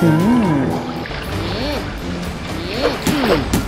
嗯。嗯嗯嗯嗯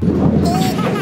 Oh,